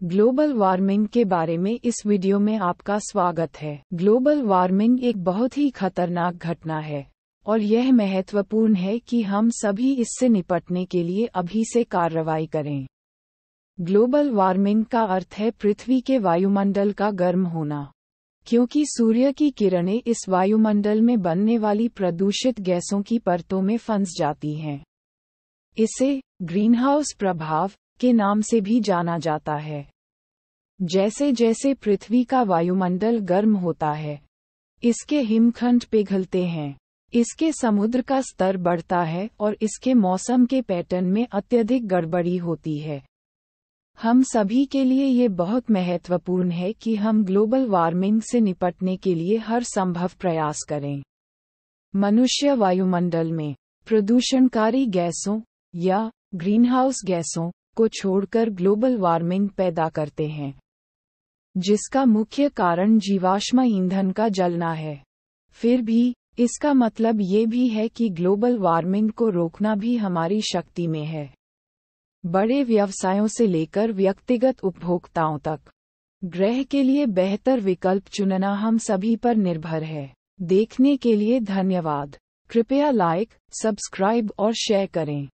Global warming के बारे में इस वीडियो में आपका स्वागत है। ग्लोबल वार्मिंग एक बहुत ही खतरनाक घटना है और यह महत्वपूर्ण है कि हम सभी इससे निपटने के लिए अभी से कार्रवाई करें। ग्लोबल वार्मिंग का अर्थ है पृथ्वी के वायुमंडल का गर्म होना, क्योंकि सूर्य की किरणें इस वायुमंडल में बनने वाली प्रदूषित गैसों की परतों में फंस जाती हैं। इसे ग्रीनहाउस प्रभाव के नाम से भी जाना जाता है। जैसे जैसे पृथ्वी का वायुमंडल गर्म होता है, इसके हिमखंड पिघलते हैं। इसके समुद्र का स्तर बढ़ता है और इसके मौसम के पैटर्न में अत्यधिक गड़बड़ी होती है। हम सभी के लिए ये बहुत महत्वपूर्ण है कि हम ग्लोबल वार्मिंग से निपटने के लिए हर संभव प्रयास करें। मनुष्य वायुमंडल में प्रदूषणकारी गैसों या ग्रीनहाउस गैसों को छोड़कर ग्लोबल वार्मिंग पैदा करते हैं, जिसका मुख्य कारण जीवाश्म ईंधन का जलना है। फिर भी, इसका मतलब ये भी है कि ग्लोबल वार्मिंग को रोकना भी हमारी शक्ति में है। बड़े व्यवसायों से लेकर व्यक्तिगत उपभोक्ताओं तक, ग्रह के लिए बेहतर विकल्प चुनना हम सभी पर निर्भर है। देखने के लिए धन्यवाद। कृपया लाइक, सब्सक्राइब और शेयर करें।